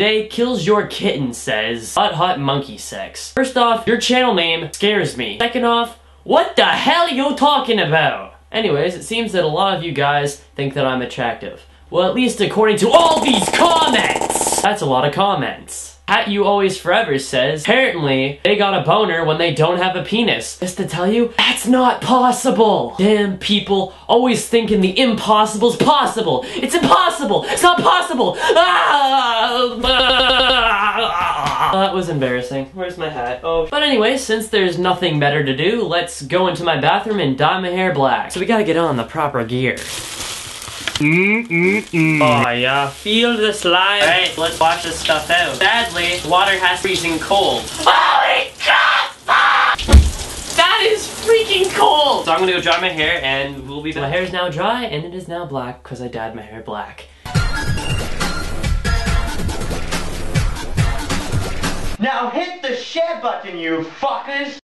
Kills Your Kitten says, Hot Hot Monkey Sex. First off, your channel name scares me. Second off, what the hell are you talking about? Anyways, it seems that a lot of you guys think that I'm attractive. Well, at least according to all these comments! That's a lot of comments. At You Always Forever says, apparently, they got a boner when they don't have a penis. Just to tell you, that's not possible! Damn people, always thinking the impossible's possible! It's impossible! It's not possible! Ah! that was embarrassing. Where's my hat? Oh. But anyway, since there's nothing better to do, let's go into my bathroom and dye my hair black. So we gotta get on the proper gear. Mm-mm-mm. Oh yeah, feel the slime. Alright, let's wash this stuff out. Sadly, water has freezing cold. Holy crap! That is freaking cold! So I'm gonna go dry my hair and we'll be back. My hair is now dry and it is now black because I dyed my hair black. Now hit the share button, you fuckers!